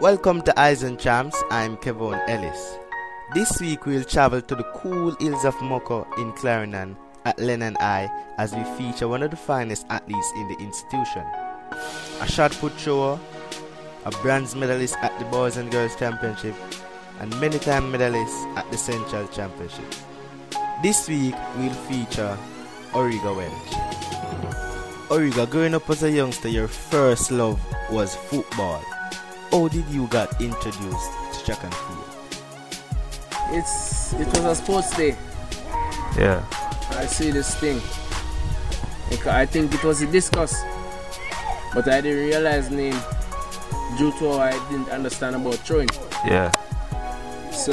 Welcome to Eyes on Champs. I'm Kevaughn Ellis. This week we'll travel to the cool hills of Mocho in Clarendon at Lennon High as we feature one of the finest athletes in the institution. A shot put thrower, a bronze medalist at the Boys and Girls Championship, and many time medalist at the Central Championship. This week we'll feature Orega Welch. Orega, growing up as a youngster, your first love was football. How did you got introduced to track and field? It's it was a sports day. Yeah. I see this thing. I think it was a discus, but I didn't realize name due to how I didn't understand about throwing. Yeah. So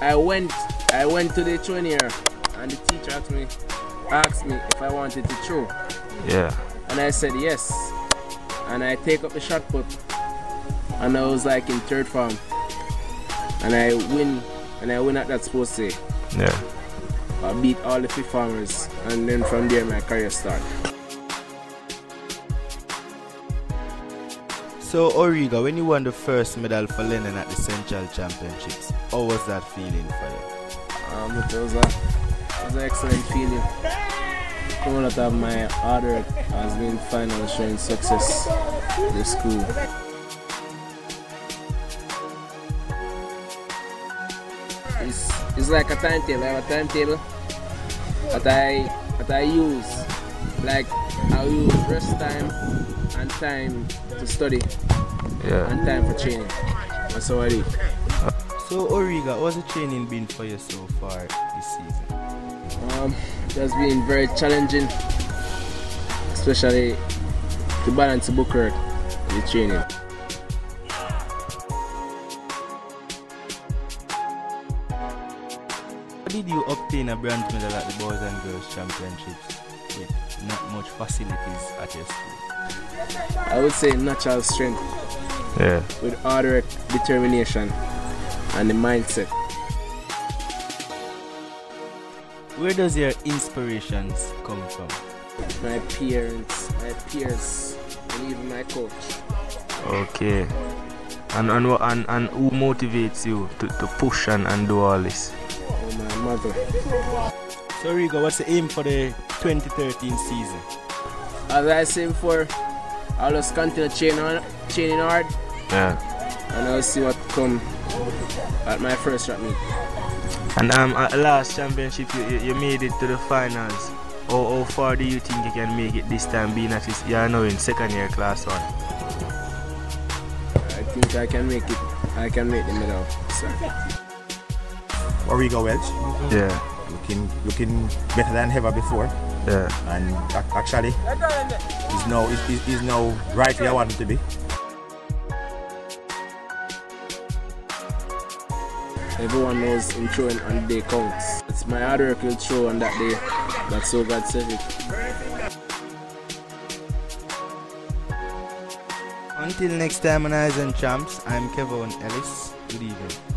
I went I went to the throwing area and the teacher asked me asked me if I wanted to throw. Yeah. And I said yes. And I take up the shot put and I was like in third form. And I win and I win at that sports day. Yeah. I beat all the fifth farmers and then from there my career started. So, Orega, when you won the first medal for Lennon at the Central Championships, how was that feeling for you? Um, it was a it was an excellent feeling. Coming out of my hard work has been final showing success in the school. It's, it's like a timetable. I have a timetable that I that I use. Like I use rest time and time to study Yeah. and time for training. That's how I do. So, Orega, what's the training been for you so far this season? Um, it has been very challenging, especially to balance the book work and the training. Did you obtain a bronze medal at the Boys and Girls Championships with not much facilities at your school? I would say natural strength Yeah. with hard work, determination, and the mindset. Where does your inspirations come from? My parents, my peers, and even my coach. Okay. And and wha- and, and who motivates you to, to push and, and do all this? or my mother. So, Orega, what's the aim for the 2013 season? As I said before, I'll just continue training, on, training hard Yeah. and I'll see what come at my first rap meet. And um at the last championship you, you, you made it to the finals. How, how far do you think you can make it this time being at least you're now in second year class one? I think I can make it. I can make the medal. So. Orega Welch, Yeah. looking looking better than ever before, Yeah. and actually, he's now he's, he's- he's now right where I want him to be. Everyone knows in throwing on the day counts. It's my hard work will throw on that day. That's so God said it. Until next time on Eyes on Champs, I'm Kevaughn Ellis. Good evening.